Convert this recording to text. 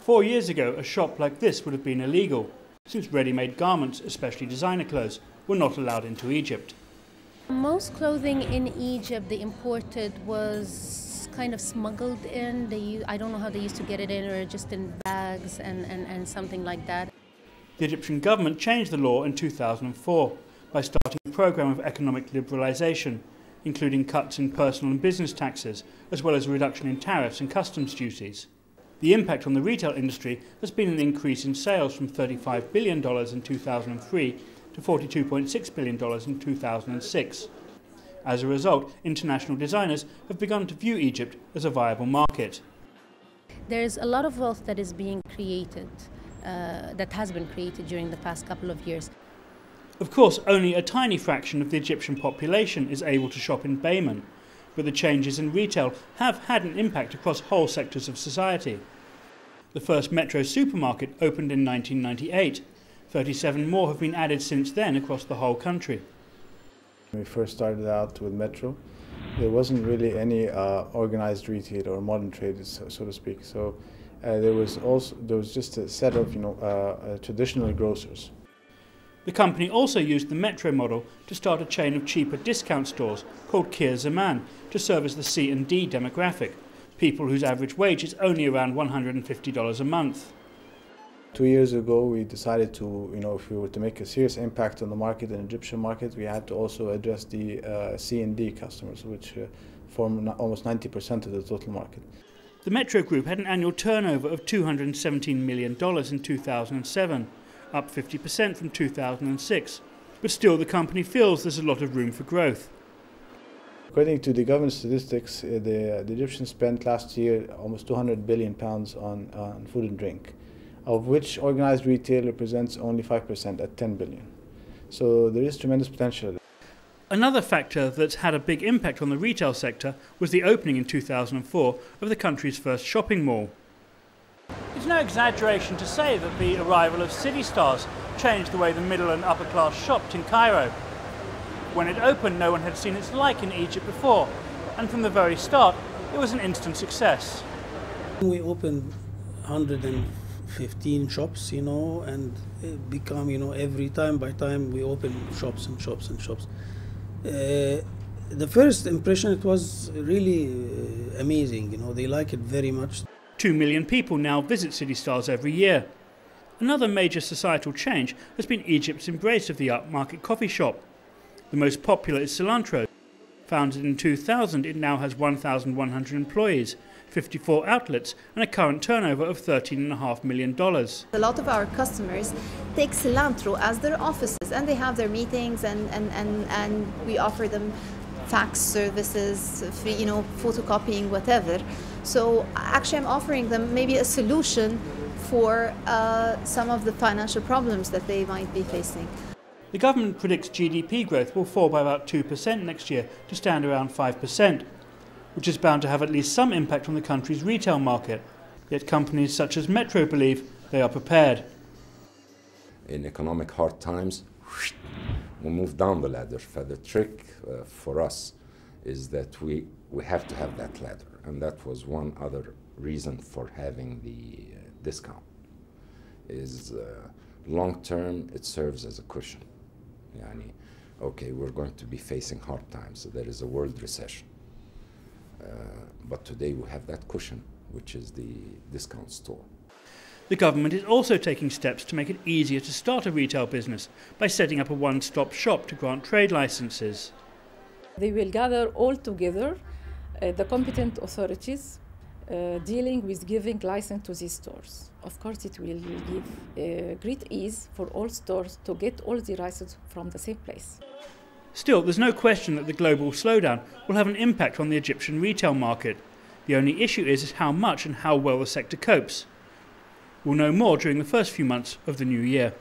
Four years ago, a shop like this would have been illegal, since ready-made garments, especially designer clothes, were not allowed into Egypt. Most clothing in Egypt they imported was kind of smuggled in. They, I don't know how they used to get it in, or just in bags and, and, and something like that. The Egyptian government changed the law in 2004 by starting a program of economic liberalisation, including cuts in personal and business taxes, as well as a reduction in tariffs and customs duties. The impact on the retail industry has been an increase in sales from $35 billion in 2003 to $42.6 billion in 2006. As a result, international designers have begun to view Egypt as a viable market. There's a lot of wealth that is being created, uh, that has been created during the past couple of years. Of course, only a tiny fraction of the Egyptian population is able to shop in Bayman, but the changes in retail have had an impact across whole sectors of society. The first Metro supermarket opened in 1998. 37 more have been added since then across the whole country. When we first started out with Metro, there wasn't really any uh, organized retail or modern trade, so, so to speak. So uh, there was also there was just a set of you know uh, traditional grocers. The company also used the Metro model to start a chain of cheaper discount stores called Kheir Zaman to service the C and D demographic, people whose average wage is only around $150 a month. Two years ago, we decided to, you know, if we were to make a serious impact on the market, the Egyptian market, we had to also address the uh, C and D customers, which uh, form almost 90% of the total market. The Metro Group had an annual turnover of $217 million in 2007, up 50% from 2006. But still, the company feels there's a lot of room for growth. According to the government statistics, uh, the, the Egyptians spent last year almost 200 billion pounds on, on food and drink of which organized retail represents only 5% at 10 billion. So there is tremendous potential. Another factor that's had a big impact on the retail sector was the opening in 2004 of the country's first shopping mall. It's no exaggeration to say that the arrival of City Stars changed the way the middle and upper class shopped in Cairo. When it opened, no one had seen its like in Egypt before, and from the very start, it was an instant success. We opened 115 shops, you know, and become, you know, every time by time we open shops and shops and shops. Uh, the first impression, it was really uh, amazing, you know, they like it very much. Two million people now visit City Stars every year. Another major societal change has been Egypt's embrace of the upmarket coffee shop. The most popular is Cilantro. Founded in 2000, it now has 1,100 employees 54 outlets, and a current turnover of $13.5 million. A lot of our customers take Cilantro as their offices and they have their meetings and, and, and, and we offer them fax services, free, you know, photocopying, whatever. So actually I'm offering them maybe a solution for uh, some of the financial problems that they might be facing. The government predicts GDP growth will fall by about 2% next year to stand around 5% which is bound to have at least some impact on the country's retail market. Yet companies such as Metro believe they are prepared. In economic hard times, we move down the ladder. So the trick uh, for us is that we, we have to have that ladder. And that was one other reason for having the uh, discount. Is uh, long term, it serves as a cushion. Yani, okay, we're going to be facing hard times. So there is a world recession uh, but today we have that cushion, which is the discount store. The government is also taking steps to make it easier to start a retail business by setting up a one stop shop to grant trade licenses. They will gather all together uh, the competent authorities uh, dealing with giving license to these stores. Of course, it will give uh, great ease for all stores to get all the licenses from the same place. Still, there's no question that the global slowdown will have an impact on the Egyptian retail market. The only issue is how much and how well the sector copes. We'll know more during the first few months of the new year.